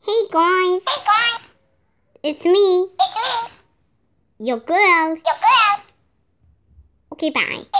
Hey guys, Hey guys, it's me, it's me, your girl. your girl. Okay, bye. Bye.